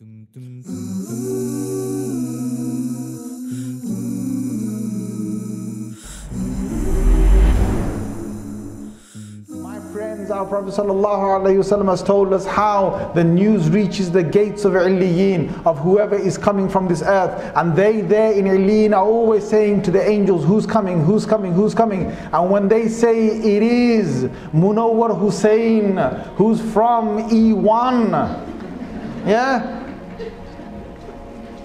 My friends, our Prophet ﷺ has told us how the news reaches the gates of Illiyin, of whoever is coming from this earth. And they there in Illiyin are always saying to the angels, who's coming, who's coming, who's coming. And when they say it is Munawwar Hussein, who's from E1, yeah?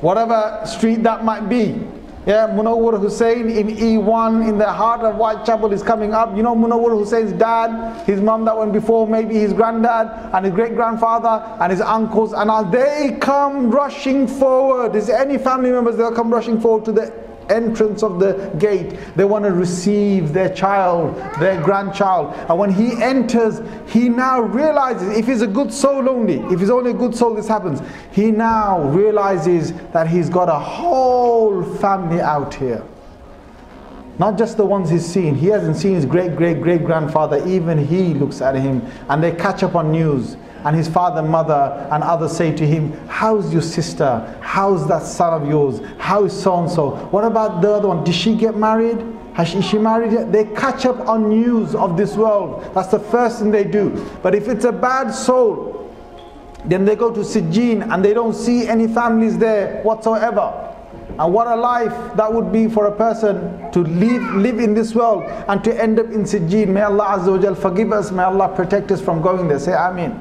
Whatever street that might be. Yeah, Munawwar Hussein in E1 in the heart of Whitechapel is coming up. You know Munawwar Hussein's dad, his mom that went before, maybe his granddad and his great grandfather and his uncles, and they come rushing forward, is any family members they'll come rushing forward to the entrance of the gate. They want to receive their child, their grandchild. And when he enters, he now realizes if he's a good soul only, if he's only a good soul, this happens. He now realizes that he's got a whole family out here. Not just the ones he's seen. He hasn't seen his great great great grandfather. Even he looks at him and they catch up on news and his father, mother, and others say to him, How's your sister? How's that son of yours? How is so and so? What about the other one? Did she get married? Has she, she married yet? They catch up on news of this world. That's the first thing they do. But if it's a bad soul, then they go to Sijin and they don't see any families there whatsoever. And what a life that would be for a person to live, live in this world and to end up in Sijin. May Allah Azza wa forgive us. May Allah protect us from going there. Say Ameen.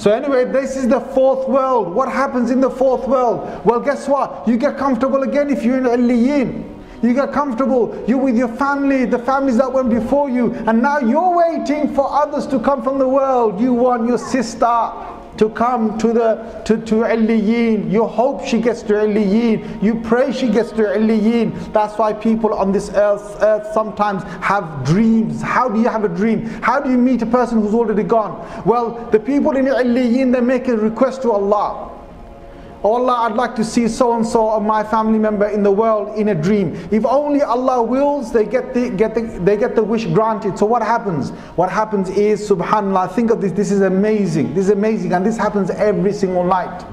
So anyway, this is the fourth world. What happens in the fourth world? Well, guess what? You get comfortable again if you're in Illiyin. You get comfortable. You're with your family, the families that went before you. And now you're waiting for others to come from the world. You want your sister to come to the to, to Illiyin. You hope she gets to Illiyin. You pray she gets to Illiyin. That's why people on this earth, earth sometimes have dreams. How do you have a dream? How do you meet a person who's already gone? Well, the people in Illiyin, they make a request to Allah. Oh Allah, I'd like to see so and so of my family member in the world in a dream. If only Allah wills, they get the get the they get the wish granted. So what happens? What happens is, Subhanallah. Think of this. This is amazing. This is amazing, and this happens every single night.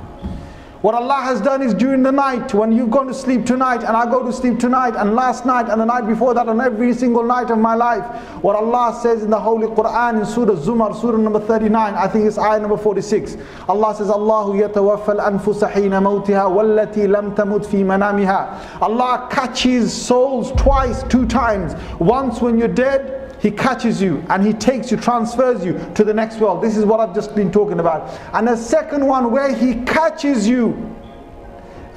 What Allah has done is during the night, when you've gone to sleep tonight, and I go to sleep tonight, and last night, and the night before that, and every single night of my life, what Allah says in the Holy Quran in Surah Zumar, Surah number 39, I think it's ayah number 46. Allah says, Allahu yatawaffa al-anfusa mawtiha wallati lam tamut fi manamiha. Allah catches souls twice, two times. Once when you're dead, he catches you and he takes you, transfers you to the next world. This is what I've just been talking about. And the second one where he catches you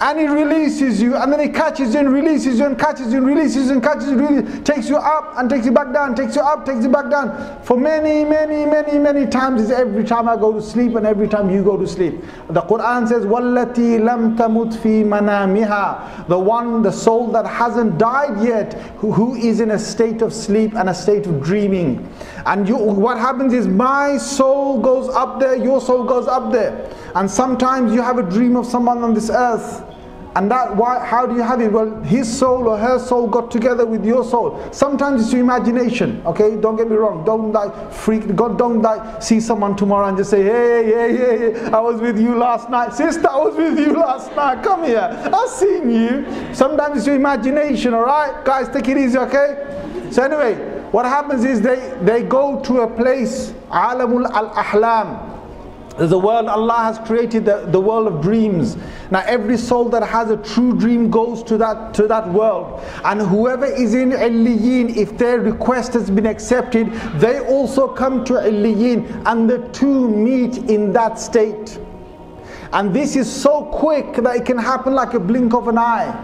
and he releases you and then he catches you and releases you and catches you and releases you and catches you, really takes you up and takes you back down, takes you up, takes you back down. For many, many, many, many times Is every time I go to sleep and every time you go to sleep. The Quran says, Wallati lam tamut fi manamiha. The one, the soul that hasn't died yet, who, who is in a state of sleep and a state of dreaming. And you, what happens is my soul goes up there, your soul goes up there. And sometimes you have a dream of someone on this earth and that why how do you have it? Well, his soul or her soul got together with your soul. Sometimes it's your imagination. Okay, don't get me wrong. Don't like freak. God, don't like see someone tomorrow and just say, hey, hey, hey, hey, I was with you last night, sister. I was with you last night. Come here. I've seen you. Sometimes it's your imagination. All right, guys, take it easy. Okay. So anyway, what happens is they they go to a place, alamul al ahlam. There's a world Allah has created the, the world of dreams. Now every soul that has a true dream goes to that to that world. And whoever is in Illiyin, if their request has been accepted, they also come to Illiyin and the two meet in that state. And this is so quick that it can happen like a blink of an eye.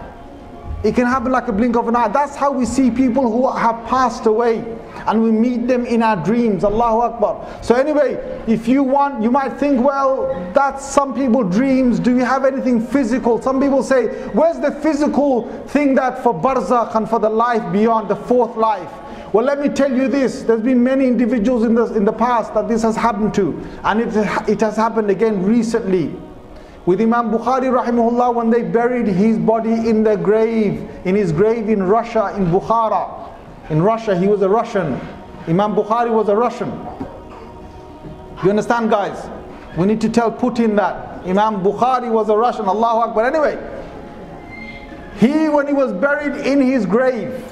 It can happen like a blink of an eye. That's how we see people who have passed away and we meet them in our dreams. Allahu Akbar. So, anyway, if you want, you might think, well, that's some people dreams. Do you have anything physical? Some people say, where's the physical thing that for barzakh and for the life beyond, the fourth life? Well, let me tell you this. There's been many individuals in the, in the past that this has happened to. And it, it has happened again recently with Imam Bukhari rahimahullah when they buried his body in the grave, in his grave in Russia, in Bukhara. In Russia, he was a Russian. Imam Bukhari was a Russian. You understand, guys? We need to tell Putin that. Imam Bukhari was a Russian, Allahu Akbar. Anyway, he, when he was buried in his grave,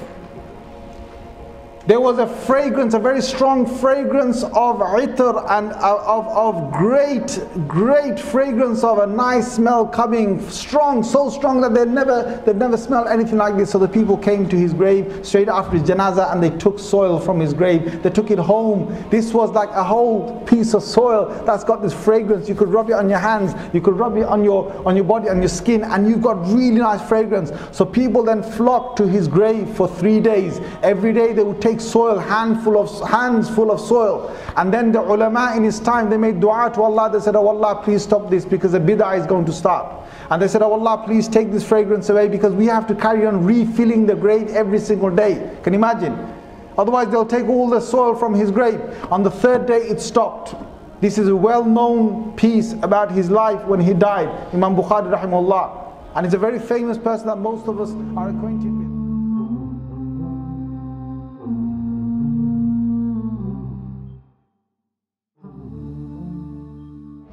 there was a fragrance, a very strong fragrance of itr and uh, of, of great, great fragrance of a nice smell coming, strong, so strong that they'd never, they'd never smelled anything like this. So the people came to his grave straight after his janazah and they took soil from his grave. They took it home. This was like a whole piece of soil that's got this fragrance. You could rub it on your hands, you could rub it on your, on your body, on your skin, and you've got really nice fragrance. So people then flocked to his grave for three days. Every day they would take take soil, handful of hands full of soil. And then the ulama in his time, they made dua to Allah. They said, Oh Allah, please stop this because the bid'ah is going to stop. And they said, Oh Allah, please take this fragrance away because we have to carry on refilling the grave every single day. Can you imagine? Otherwise, they'll take all the soil from his grave. On the third day, it stopped. This is a well known piece about his life when he died, Imam Bukhari rahimahullah. And he's a very famous person that most of us are acquainted with.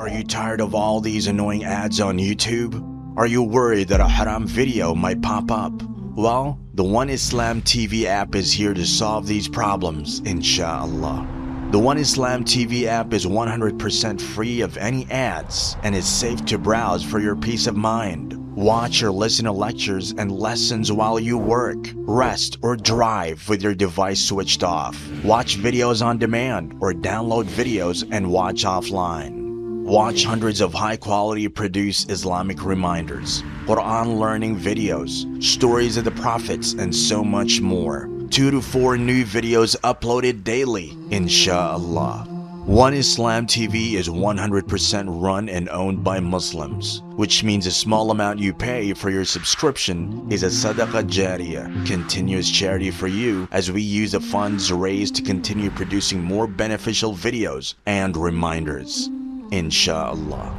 Are you tired of all these annoying ads on YouTube? Are you worried that a haram video might pop up? Well, the One Islam TV app is here to solve these problems, inshallah. The One Islam TV app is 100% free of any ads and is safe to browse for your peace of mind. Watch or listen to lectures and lessons while you work, rest, or drive with your device switched off. Watch videos on demand or download videos and watch offline. Watch hundreds of high quality produced Islamic reminders, Quran learning videos, stories of the prophets, and so much more. Two to four new videos uploaded daily, inshallah. One Islam TV is 100% run and owned by Muslims, which means a small amount you pay for your subscription is a sadaqah jariyah, continuous charity for you as we use the funds raised to continue producing more beneficial videos and reminders. Inshallah.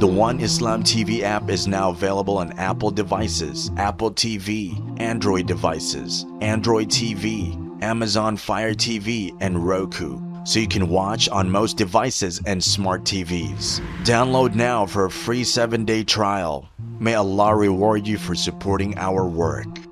The One Islam TV app is now available on Apple devices, Apple TV, Android devices, Android TV, Amazon Fire TV, and Roku, so you can watch on most devices and smart TVs. Download now for a free 7 day trial. May Allah reward you for supporting our work.